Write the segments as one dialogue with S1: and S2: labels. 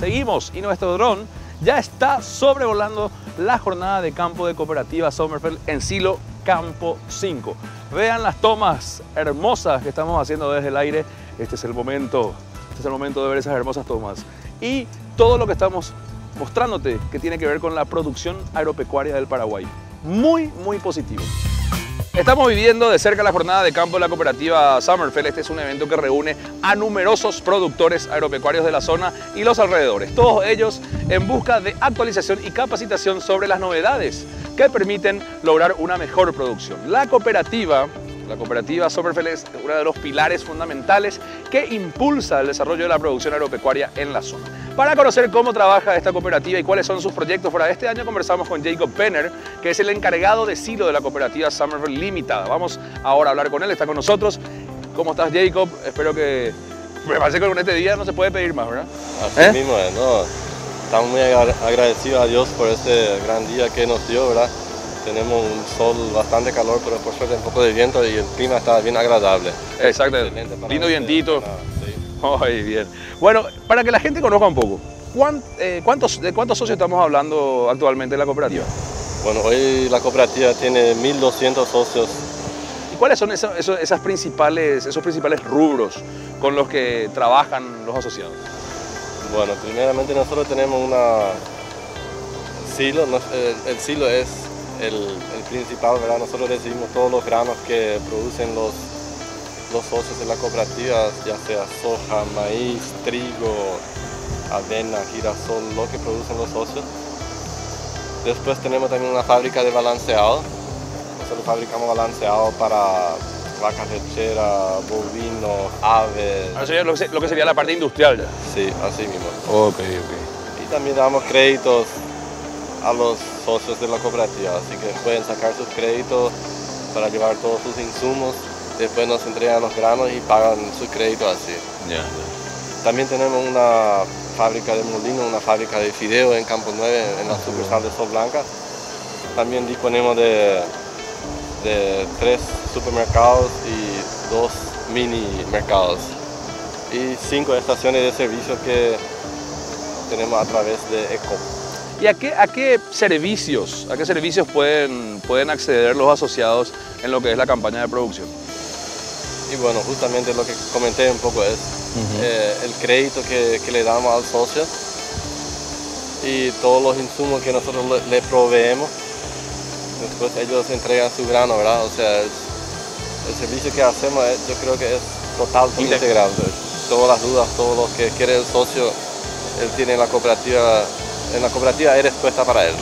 S1: seguimos y nuestro dron ya está sobrevolando la jornada de campo de cooperativa Sommerfeld en Silo Campo 5. Vean las tomas hermosas que estamos haciendo desde el aire. Este es el momento, este es el momento de ver esas hermosas tomas. Y todo lo que estamos mostrándote que tiene que ver con la producción agropecuaria del Paraguay. Muy, muy positivo. Estamos viviendo de cerca la jornada de campo de la cooperativa Summerfell. Este es un evento que reúne a numerosos productores agropecuarios de la zona y los alrededores. Todos ellos en busca de actualización y capacitación sobre las novedades que permiten lograr una mejor producción. La cooperativa la cooperativa Sommerfeld es uno de los pilares fundamentales que impulsa el desarrollo de la producción agropecuaria en la zona. Para conocer cómo trabaja esta cooperativa y cuáles son sus proyectos para este año, conversamos con Jacob Penner, que es el encargado de silo de la cooperativa Sommerfeld Limitada. Vamos ahora a hablar con él, está con nosotros. ¿Cómo estás, Jacob? Espero que... Me parece que con este día no se puede pedir más, ¿verdad?
S2: Así ¿Eh? mismo ¿no? Estamos muy agradecidos a Dios por este gran día que nos dio, ¿verdad? Tenemos un sol bastante calor, pero por suerte un poco de viento y el clima está bien agradable.
S1: Exacto, lindo vientito. Muy bien. Bueno, para que la gente conozca un poco, eh, ¿cuántos, ¿de cuántos socios estamos hablando actualmente en la cooperativa?
S2: Bueno, hoy la cooperativa tiene 1.200 socios.
S1: ¿Y cuáles son esos, esas principales, esos principales rubros con los que trabajan los asociados?
S2: Bueno, primeramente nosotros tenemos una silo, el silo es el, principal, ¿verdad? Nosotros recibimos todos los granos que producen los, los socios de la cooperativa, ya sea soja, maíz, trigo, avena, girasol, lo que producen los socios. Después tenemos también una fábrica de balanceado. Nosotros fabricamos balanceado para vacas lecheras, bovinos, aves.
S1: Eso es lo que sería la parte industrial.
S2: Sí, así mismo.
S1: Ok, ok.
S2: Y también damos créditos a los socios de la cooperativa, así que pueden sacar sus créditos para llevar todos sus insumos, después nos entregan los granos y pagan sus créditos así. También tenemos una fábrica de molino, una fábrica de fideo en Campo 9, en la sucursal de Sol Blanca. También disponemos de, de tres supermercados y dos mini mercados y cinco estaciones de servicio que tenemos a través de ECO.
S1: ¿Y a qué, a qué servicios, a qué servicios pueden, pueden acceder los asociados en lo que es la campaña de producción?
S2: Y bueno, justamente lo que comenté un poco es eh, el crédito que, que, le damos al socio y todos los insumos que nosotros le, proveemos. Después ellos entregan su grano, ¿verdad? O sea, el servicio que hacemos yo creo que es totalmente integral. Todas las dudas, todo lo que quiere el socio, él tiene la cooperativa en la cooperativa eres puesta para él.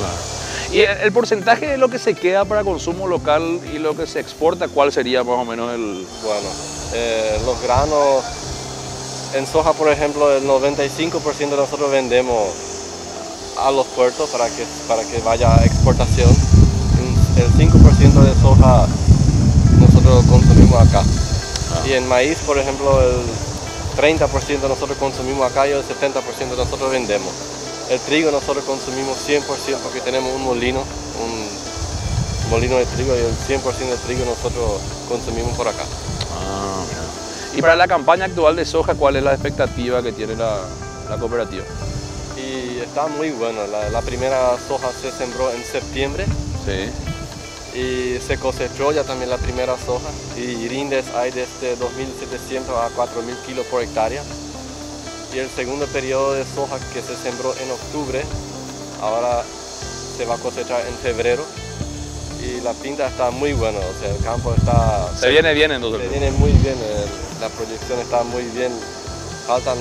S1: ¿Y el porcentaje de lo que se queda para consumo local y lo que se exporta, cuál sería más o menos el...?
S2: Bueno, eh, los granos, en soja por ejemplo, el 95% de nosotros vendemos a los puertos para que, para que vaya a exportación. El 5% de soja nosotros consumimos acá. Ah. Y en maíz, por ejemplo, el 30% nosotros consumimos acá y el 70% nosotros vendemos. El trigo nosotros consumimos 100% porque tenemos un molino, un molino de trigo y el 100% del trigo nosotros consumimos por acá.
S1: Ah, y para la campaña actual de soja, ¿cuál es la expectativa que tiene la, cooperativa?
S2: Y está muy bueno. La, primera soja se sembró en septiembre.
S1: Sí.
S2: Y se cosechó ya también la primera soja. Y rindes hay desde 2.700 a 4.000 kilos por hectárea y el segundo periodo de soja que se sembró en octubre, ahora se va a cosechar en febrero y la pinta está muy buena, o sea, el campo está...
S1: Se, viene bien entonces.
S2: Se viene muy bien, la proyección está muy bien, faltan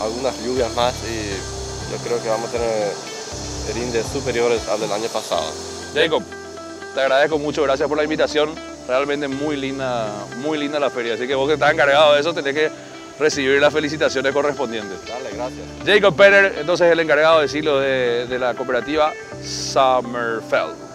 S2: algunas lluvias más y yo creo que vamos a tener rindes superiores al del año pasado.
S1: Jacob, te agradezco mucho, gracias por la invitación, realmente muy linda, muy linda la feria, así que vos que estás encargado de eso tenés que recibir las felicitaciones correspondientes.
S2: Dale, gracias.
S1: Jacob Penner, entonces el encargado de silo de, de la cooperativa Summerfeld.